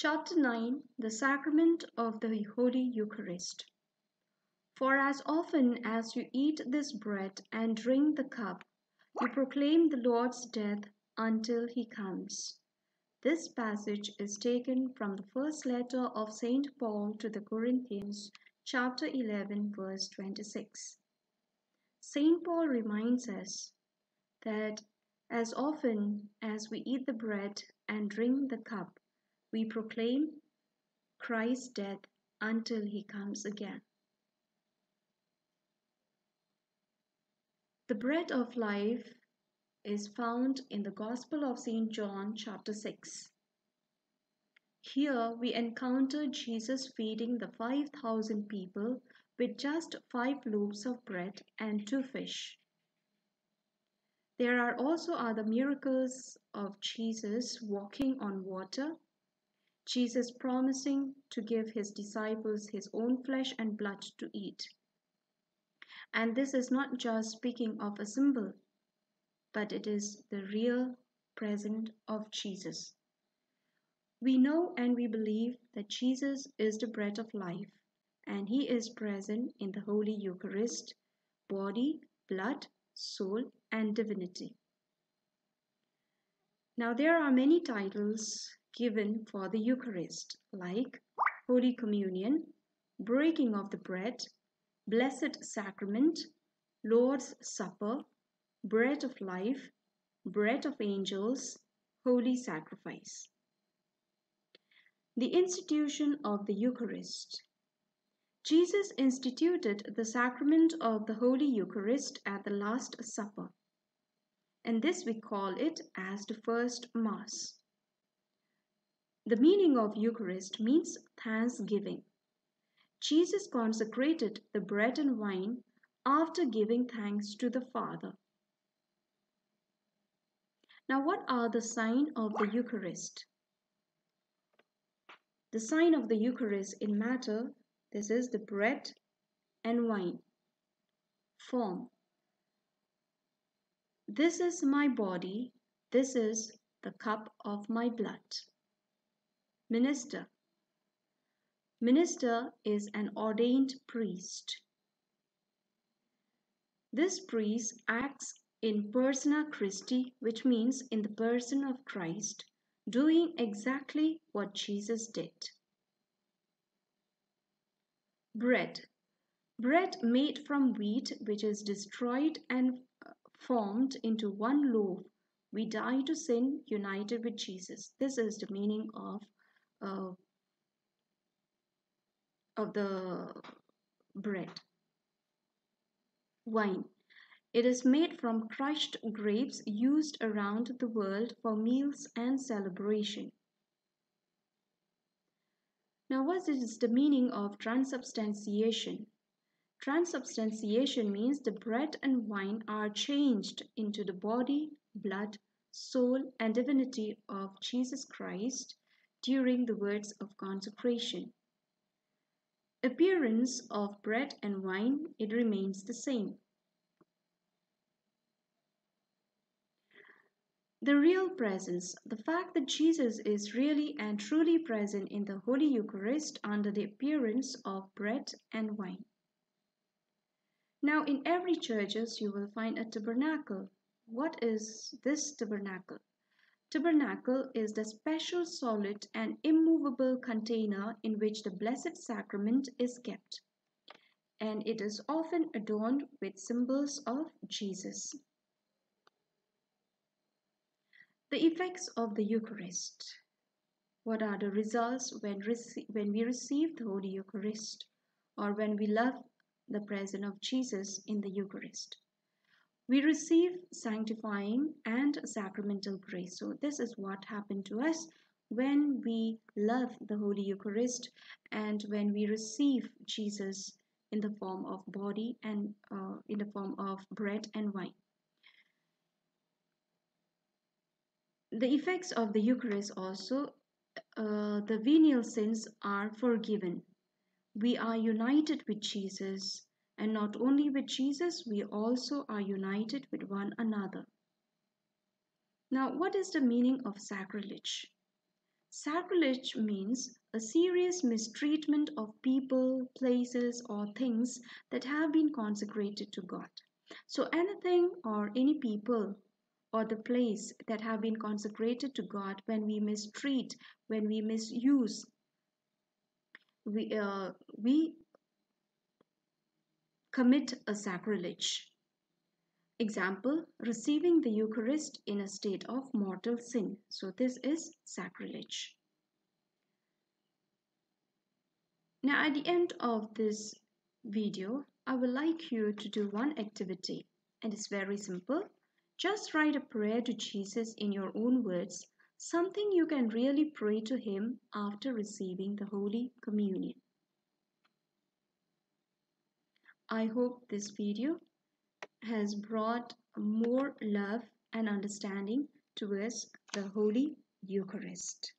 Chapter 9 The Sacrament of the Holy Eucharist. For as often as you eat this bread and drink the cup, you proclaim the Lord's death until he comes. This passage is taken from the first letter of St. Paul to the Corinthians, chapter 11, verse 26. St. Paul reminds us that as often as we eat the bread and drink the cup, we proclaim Christ's death until he comes again. The bread of life is found in the Gospel of St. John, chapter 6. Here we encounter Jesus feeding the 5,000 people with just five loaves of bread and two fish. There are also other miracles of Jesus walking on water Jesus promising to give his disciples his own flesh and blood to eat. And this is not just speaking of a symbol, but it is the real present of Jesus. We know and we believe that Jesus is the bread of life, and he is present in the Holy Eucharist, body, blood, soul, and divinity. Now, there are many titles given for the Eucharist, like Holy Communion, breaking of the bread, Blessed Sacrament, Lord's Supper, Bread of Life, Bread of Angels, Holy Sacrifice. The institution of the Eucharist. Jesus instituted the sacrament of the Holy Eucharist at the Last Supper, and this we call it as the first Mass. The meaning of Eucharist means thanksgiving. Jesus consecrated the bread and wine after giving thanks to the Father. Now, what are the sign of the Eucharist? The sign of the Eucharist in matter, this is the bread and wine. Form. This is my body, this is the cup of my blood. Minister Minister is an ordained priest. This priest acts in persona Christi, which means in the person of Christ, doing exactly what Jesus did. Bread. Bread made from wheat, which is destroyed and uh, formed into one loaf. We die to sin, united with Jesus. This is the meaning of uh, of the bread. Wine. It is made from crushed grapes used around the world for meals and celebration. Now, what is the meaning of transubstantiation? Transubstantiation means the bread and wine are changed into the body, blood, soul, and divinity of Jesus Christ during the words of consecration. Appearance of bread and wine, it remains the same. The real presence, the fact that Jesus is really and truly present in the Holy Eucharist under the appearance of bread and wine. Now, in every churches, you will find a tabernacle. What is this tabernacle? Tabernacle is the special solid and immovable container in which the Blessed Sacrament is kept, and it is often adorned with symbols of Jesus. The effects of the Eucharist. What are the results when, when we receive the Holy Eucharist or when we love the presence of Jesus in the Eucharist? We receive sanctifying and sacramental grace. So, this is what happened to us when we love the Holy Eucharist and when we receive Jesus in the form of body and uh, in the form of bread and wine. The effects of the Eucharist also, uh, the venial sins are forgiven. We are united with Jesus and not only with Jesus, we also are united with one another. Now, what is the meaning of sacrilege? Sacrilege means a serious mistreatment of people, places, or things that have been consecrated to God. So, anything or any people or the place that have been consecrated to God, when we mistreat, when we misuse, we, uh, we commit a sacrilege. Example, receiving the Eucharist in a state of mortal sin. So this is sacrilege. Now at the end of this video, I would like you to do one activity and it's very simple. Just write a prayer to Jesus in your own words, something you can really pray to him after receiving the Holy Communion. I hope this video has brought more love and understanding towards the Holy Eucharist.